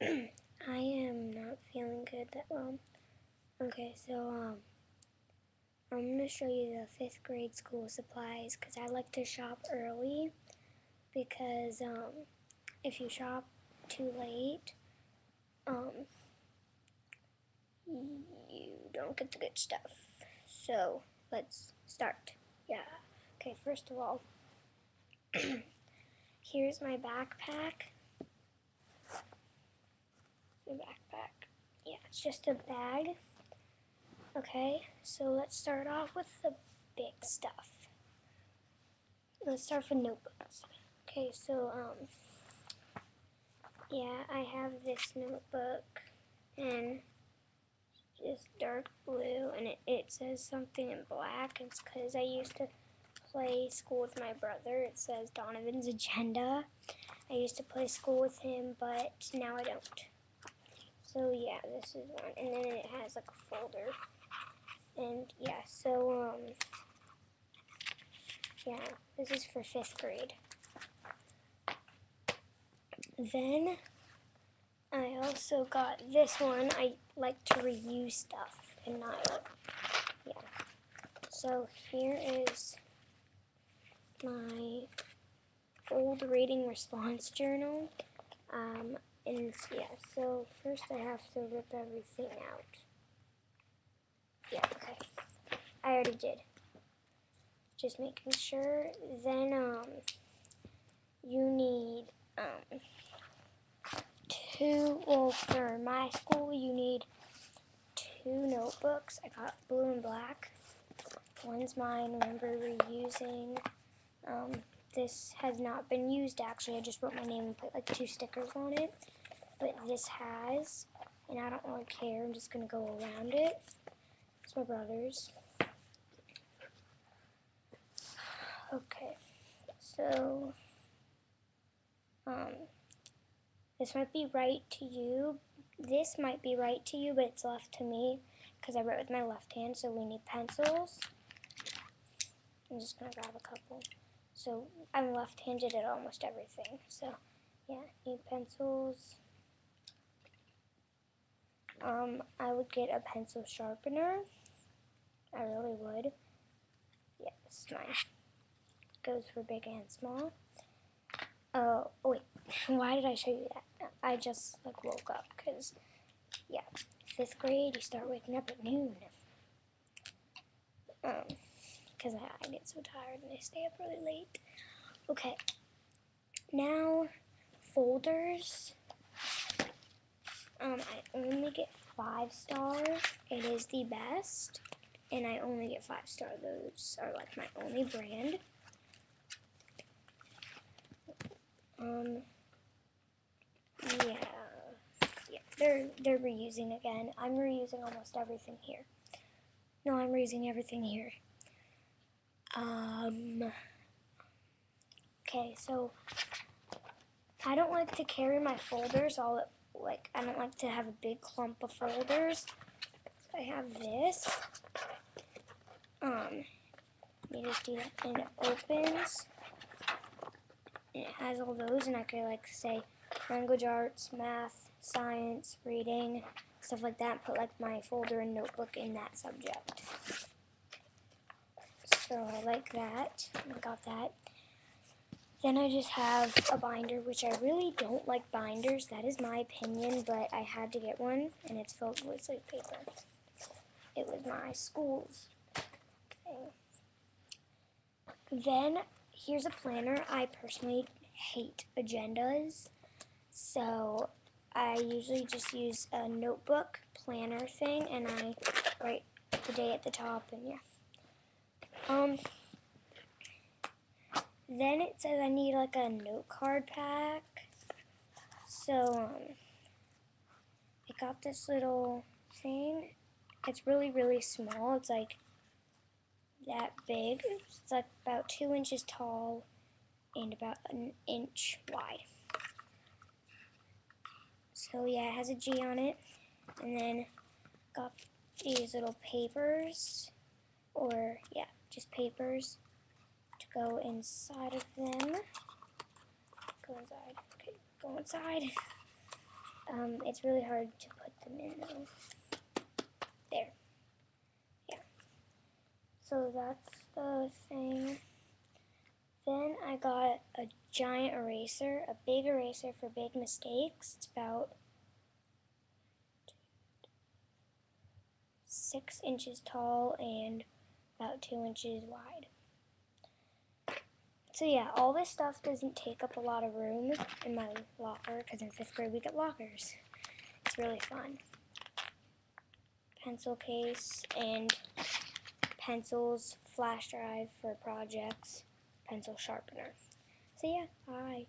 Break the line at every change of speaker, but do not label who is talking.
I am not feeling good that well. Okay, so um, I'm gonna show you the fifth grade school supplies because I like to shop early because um, if you shop too late, um, you don't get the good stuff. So let's start. Yeah. Okay. First of all, here's my backpack. The backpack. Yeah, it's just a bag. Okay, so let's start off with the big stuff. Let's start with notebooks. Okay, so um, yeah, I have this notebook and it's dark blue and it, it says something in black. It's because I used to play school with my brother. It says Donovan's Agenda. I used to play school with him, but now I don't. So yeah, this is one. And then it has like a folder. And yeah, so um yeah, this is for fifth grade. Then I also got this one. I like to reuse stuff and not yeah. So here is my old reading response journal. Um, and yeah, so first I have to rip everything out. Yeah, okay. I already did. Just making sure. Then um, you need um, two, well for my school you need two notebooks. I got blue and black. One's mine, remember reusing. Um, this has not been used actually. I just wrote my name and put like two stickers on it. But this has, and I don't really care. I'm just going to go around it. It's my brother's. Okay, so um, this might be right to you. This might be right to you, but it's left to me because I wrote with my left hand, so we need pencils. I'm just going to grab a couple. So I'm left-handed at almost everything. So yeah, need pencils. Um, I would get a pencil sharpener. I really would. Yes, mine goes for big and small. Oh, wait, why did I show you that? I just like woke up because, yeah, fifth grade, you start waking up at noon. Um, because I, I get so tired and I stay up really late. Okay, now folders. Um, I only get five stars. It is the best, and I only get five star. Those are like my only brand. Um, yeah, yeah, they're they're reusing again. I'm reusing almost everything here. No, I'm reusing everything here. Um, okay, so I don't like to carry my folders all at, like, I don't like to have a big clump of folders. So I have this. Um, you just do that and it opens. And it has all those and I could like say language arts, math, science, reading, stuff like that. Put like my folder and notebook in that subject. So I like that. I got that. Then I just have a binder, which I really don't like binders. That is my opinion, but I had to get one, and it's filled with sleep paper. It was my school's thing. Then here's a planner. I personally hate agendas, so I usually just use a notebook planner thing, and I write the day at the top, and yeah. Um, then it says I need like a note card pack. So, um, I got this little thing. It's really, really small. It's like that big. It's like about two inches tall and about an inch wide. So yeah, it has a G on it. And then got these little papers, or yeah, just papers to go inside of them. Go inside. Okay, go inside. Um, it's really hard to put them in though. There. Yeah. So that's the thing. Then I got a giant eraser, a big eraser for big mistakes. It's about six inches tall and about two inches wide. So yeah, all this stuff doesn't take up a lot of room in my locker because in fifth grade we get lockers. It's really fun. Pencil case and pencils, flash drive for projects, pencil sharpener. So yeah, bye.